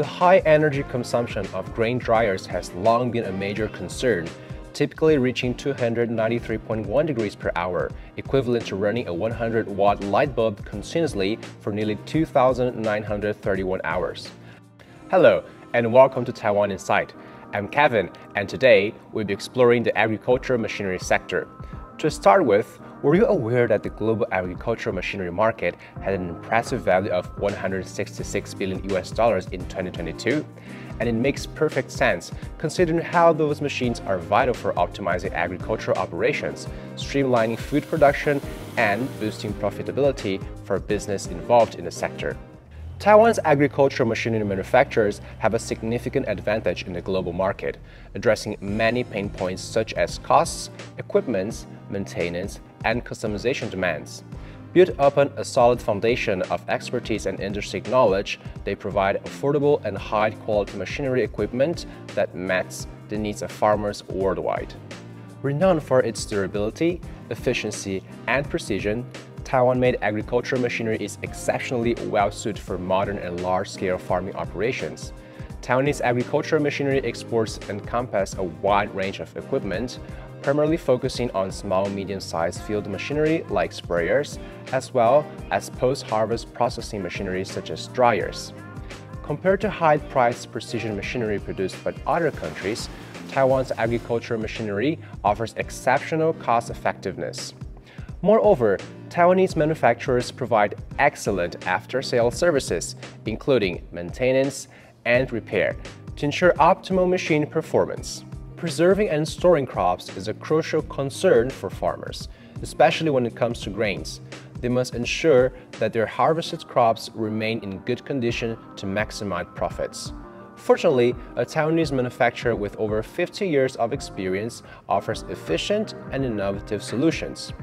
The high energy consumption of grain dryers has long been a major concern, typically reaching 293.1 degrees per hour, equivalent to running a 100 watt light bulb continuously for nearly 2,931 hours. Hello, and welcome to Taiwan Insight. I'm Kevin, and today we'll be exploring the agricultural machinery sector. To start with, were you aware that the global agricultural machinery market had an impressive value of 166 billion US dollars in 2022? And it makes perfect sense considering how those machines are vital for optimizing agricultural operations, streamlining food production, and boosting profitability for business involved in the sector. Taiwan's agricultural machinery manufacturers have a significant advantage in the global market, addressing many pain points such as costs, equipment, maintenance, and customization demands. Built upon a solid foundation of expertise and industry knowledge, they provide affordable and high-quality machinery equipment that meets the needs of farmers worldwide. Renowned for its durability, efficiency, and precision, Taiwan-made agricultural machinery is exceptionally well-suited for modern and large-scale farming operations. Taiwanese agricultural machinery exports encompass a wide range of equipment, primarily focusing on small medium-sized field machinery like sprayers, as well as post-harvest processing machinery such as dryers. Compared to high-priced precision machinery produced by other countries, Taiwan's agricultural machinery offers exceptional cost-effectiveness. Moreover, Taiwanese manufacturers provide excellent after-sale services, including maintenance and repair, to ensure optimal machine performance. Preserving and storing crops is a crucial concern for farmers, especially when it comes to grains. They must ensure that their harvested crops remain in good condition to maximize profits. Fortunately, a Taiwanese manufacturer with over 50 years of experience offers efficient and innovative solutions.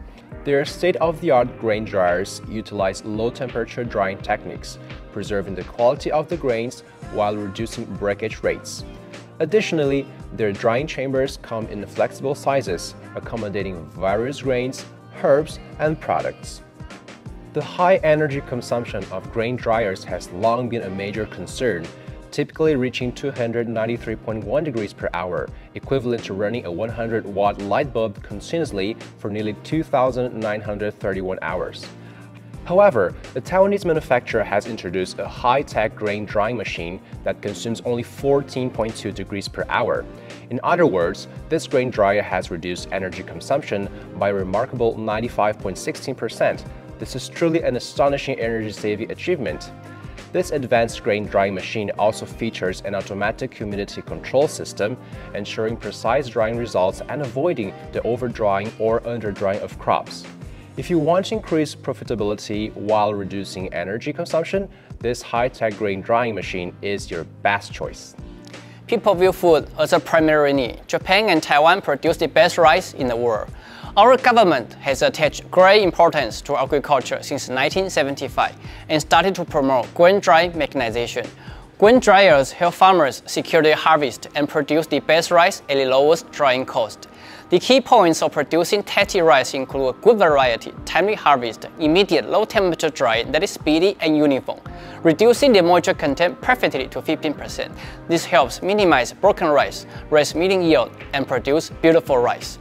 Their state-of-the-art grain dryers utilize low-temperature drying techniques, preserving the quality of the grains while reducing breakage rates. Additionally, their drying chambers come in flexible sizes, accommodating various grains, herbs, and products. The high energy consumption of grain dryers has long been a major concern, typically reaching 293.1 degrees per hour, equivalent to running a 100 watt light bulb continuously for nearly 2,931 hours. However, the Taiwanese manufacturer has introduced a high-tech grain drying machine that consumes only 14.2 degrees per hour. In other words, this grain dryer has reduced energy consumption by a remarkable 95.16%. This is truly an astonishing energy-saving achievement. This advanced grain drying machine also features an automatic humidity control system, ensuring precise drying results and avoiding the overdrying or underdrying of crops. If you want to increase profitability while reducing energy consumption, this high-tech grain drying machine is your best choice. People view food as a primary need. Japan and Taiwan produce the best rice in the world. Our government has attached great importance to agriculture since 1975 and started to promote grain dry mechanization. Grain dryers help farmers secure their harvest and produce the best rice at the lowest drying cost. The key points of producing tatty rice include a good variety, timely harvest, immediate low temperature dry that is speedy and uniform, reducing the moisture content perfectly to 15%. This helps minimize broken rice, raise medium yield, and produce beautiful rice.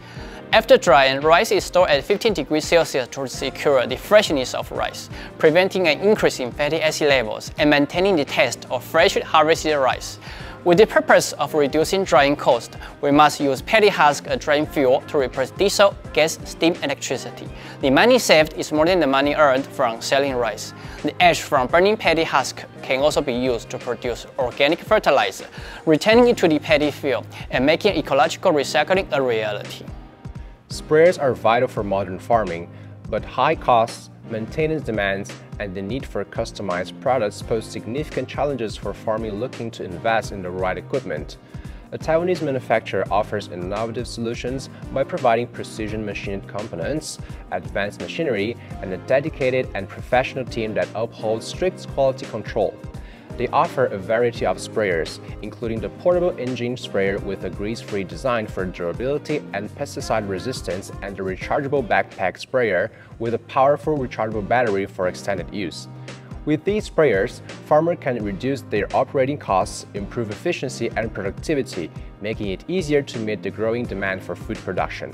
After drying, rice is stored at 15 degrees Celsius to secure the freshness of rice, preventing an increase in fatty acid levels and maintaining the taste of fresh harvested rice. With the purpose of reducing drying cost, we must use paddy husk as drying fuel to replace diesel, gas, steam, and electricity. The money saved is more than the money earned from selling rice. The ash from burning paddy husk can also be used to produce organic fertilizer, returning it to the paddy field and making ecological recycling a reality. Sprayers are vital for modern farming, but high costs maintenance demands, and the need for customized products pose significant challenges for farming looking to invest in the right equipment. A Taiwanese manufacturer offers innovative solutions by providing precision machined components, advanced machinery, and a dedicated and professional team that upholds strict quality control. They offer a variety of sprayers, including the portable engine sprayer with a grease-free design for durability and pesticide resistance and the rechargeable backpack sprayer with a powerful rechargeable battery for extended use. With these sprayers, farmers can reduce their operating costs, improve efficiency and productivity, making it easier to meet the growing demand for food production.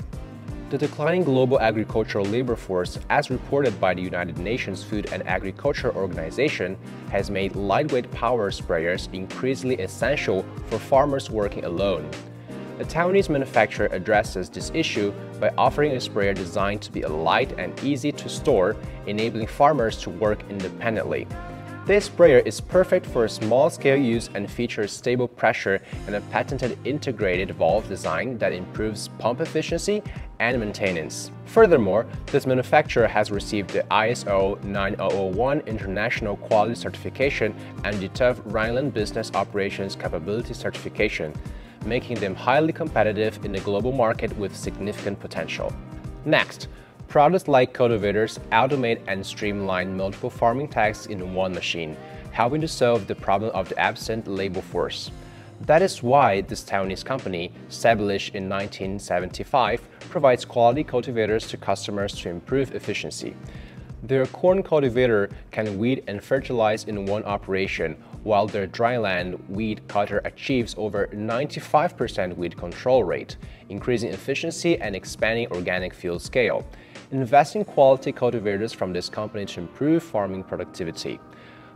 The declining global agricultural labor force, as reported by the United Nations Food and Agriculture Organization, has made lightweight power sprayers increasingly essential for farmers working alone. A Taiwanese manufacturer addresses this issue by offering a sprayer designed to be light and easy to store, enabling farmers to work independently. This sprayer is perfect for small-scale use and features stable pressure and a patented integrated valve design that improves pump efficiency and maintenance. Furthermore, this manufacturer has received the ISO 9001 International Quality Certification and the TÜV Rheinland Business Operations Capability Certification making them highly competitive in the global market with significant potential. Next, products like cultivators automate and streamline multiple farming tasks in one machine, helping to solve the problem of the absent labor force. That is why this Taiwanese company, established in 1975, provides quality cultivators to customers to improve efficiency. Their corn cultivator can weed and fertilize in one operation, while their dryland weed cutter achieves over 95% weed control rate, increasing efficiency and expanding organic field scale. Invest in quality cultivators from this company to improve farming productivity.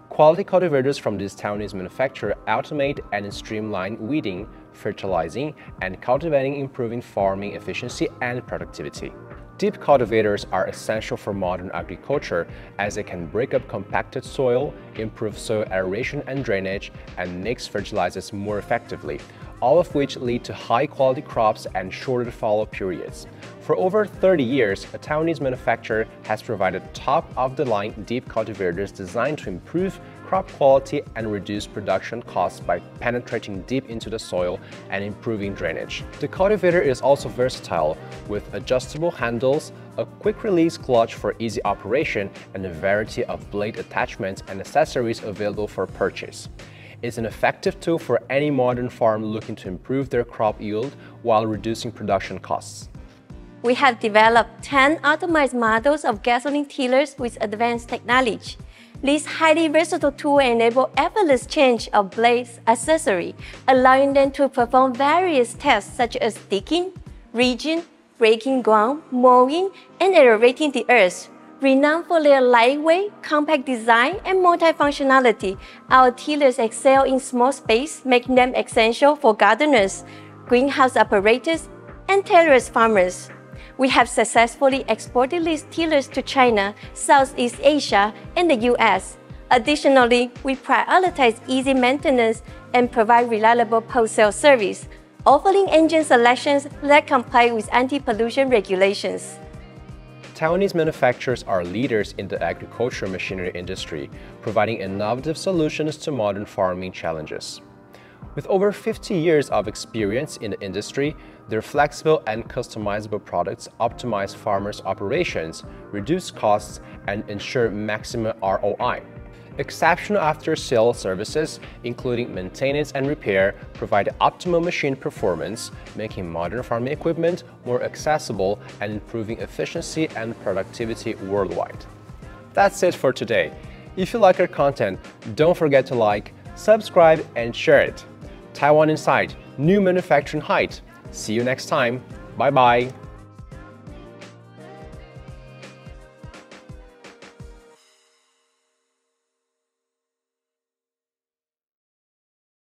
Quality cultivators from this Taiwanese manufacturer automate and streamline weeding, fertilizing, and cultivating improving farming efficiency and productivity. Deep cultivators are essential for modern agriculture as they can break up compacted soil, improve soil aeration and drainage, and mix fertilizers more effectively, all of which lead to high-quality crops and shorter fallow periods. For over 30 years, a Taiwanese manufacturer has provided top-of-the-line deep cultivators designed to improve crop quality and reduce production costs by penetrating deep into the soil and improving drainage. The cultivator is also versatile with adjustable handles, a quick-release clutch for easy operation, and a variety of blade attachments and accessories available for purchase. It's an effective tool for any modern farm looking to improve their crop yield while reducing production costs. We have developed 10 optimized models of gasoline tillers with advanced technology. This highly versatile tool enables effortless change of blades accessory, allowing them to perform various tasks such as digging, ridging, breaking ground, mowing, and aerating the earth. Renowned for their lightweight, compact design, and multifunctionality, our tillers excel in small space, making them essential for gardeners, greenhouse operators, and terrace farmers. We have successfully exported these tillers to China, Southeast Asia, and the US. Additionally, we prioritize easy maintenance and provide reliable post-sale service, offering engine selections that comply with anti-pollution regulations. Taiwanese manufacturers are leaders in the agricultural machinery industry, providing innovative solutions to modern farming challenges. With over 50 years of experience in the industry, their flexible and customizable products optimize farmers' operations, reduce costs, and ensure maximum ROI. Exceptional after-sale services, including maintenance and repair, provide optimal machine performance, making modern farming equipment more accessible and improving efficiency and productivity worldwide. That's it for today. If you like our content, don't forget to like, subscribe, and share it. Taiwan Inside, new manufacturing height. See you next time. Bye bye.